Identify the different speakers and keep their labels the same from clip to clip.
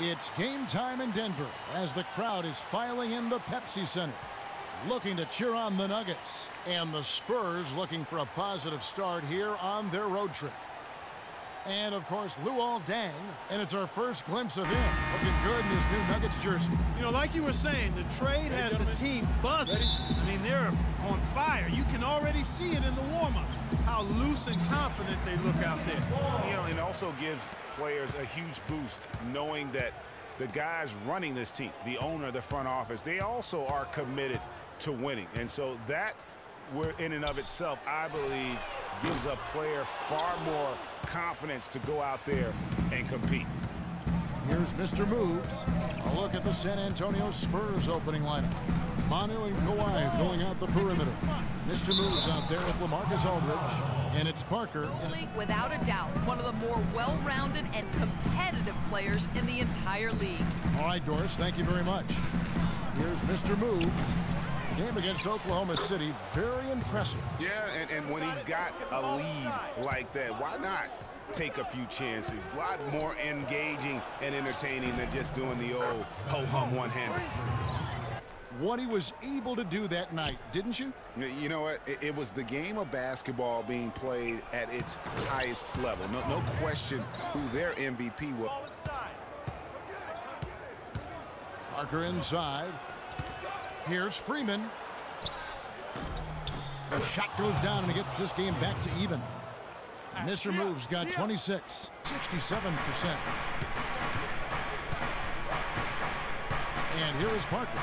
Speaker 1: It's game time in Denver as the crowd is filing in the Pepsi Center, looking to cheer on the Nuggets. And the Spurs looking for a positive start here on their road trip. And, of course, Luol Deng, and it's our first glimpse of him, looking good in his new Nuggets jersey.
Speaker 2: You know, like you were saying, the trade has the team buzzing. I mean, they're on fire. You can already see it in the warm-up, how loose and confident they look out there.
Speaker 3: You know, it also gives players a huge boost knowing that the guys running this team, the owner, the front office, they also are committed to winning. And so that, in and of itself, I believe, gives a player far more confidence to go out there and compete.
Speaker 1: Here's Mr. Moves. A look at the San Antonio Spurs opening lineup. Manu and Kawhi filling out the perimeter. Mr. Moves out there with LaMarcus Aldridge. And it's Parker.
Speaker 4: Without a doubt, one of the more well-rounded and competitive players in the entire league.
Speaker 1: All right, Doris, thank you very much. Here's Mr. Moves. Game against Oklahoma City, very impressive.
Speaker 3: Yeah, and, and when he's got a lead like that, why not take a few chances? A lot more engaging and entertaining than just doing the old ho-hum one-hander.
Speaker 1: What he was able to do that night, didn't you?
Speaker 3: You know what? It, it was the game of basketball being played at its highest level. No, no question who their MVP was.
Speaker 1: Parker inside. Here's Freeman. The shot goes down and he gets this game back to even. Mr. Moves got 26, 67%. And here is Parker.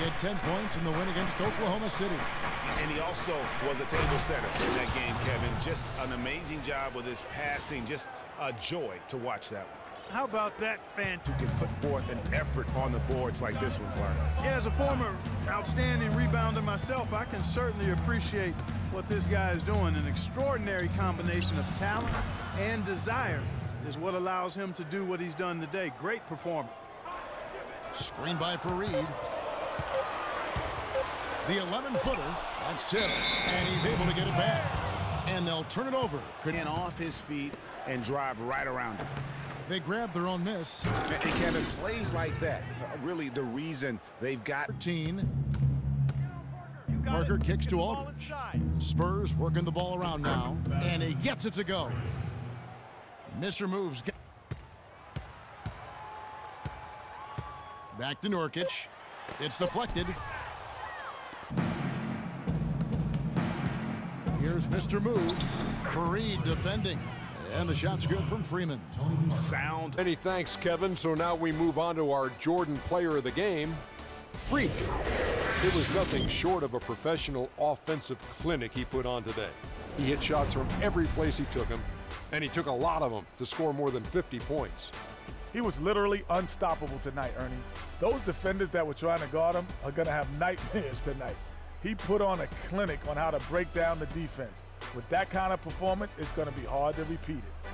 Speaker 1: He had 10 points in the win against Oklahoma City.
Speaker 3: And he also was a table setter in that game, Kevin. Just an amazing job with his passing. Just a joy to watch that one.
Speaker 2: How about that fan
Speaker 3: who can put forth an effort on the boards like this one, Clark?
Speaker 2: Yeah, as a former outstanding rebounder myself, I can certainly appreciate what this guy is doing. An extraordinary combination of talent and desire is what allows him to do what he's done today. Great performance.
Speaker 1: Screen by Faried. The 11-footer, that's tipped, and he's able to get it back. And they'll turn it over.
Speaker 3: Couldn't off his feet and drive right around him.
Speaker 1: They grab their own miss.
Speaker 3: And Kevin, plays like that, really the reason they've got...
Speaker 1: 13. Parker kicks to Aldridge. Spurs working the ball around now, and he gets it to go. Mr. Moves. Back to Nurkic. It's deflected. Here's Mr. Moves. Faried defending. And the shot's good from Freeman.
Speaker 3: Sound.
Speaker 5: Many thanks, Kevin. So now we move on to our Jordan player of the game, Freak. It was nothing short of a professional offensive clinic he put on today. He hit shots from every place he took them, and he took a lot of them to score more than 50 points.
Speaker 6: He was literally unstoppable tonight, Ernie. Those defenders that were trying to guard him are going to have nightmares tonight. He put on a clinic on how to break down the defense. With that kind of performance, it's going to be hard to repeat it.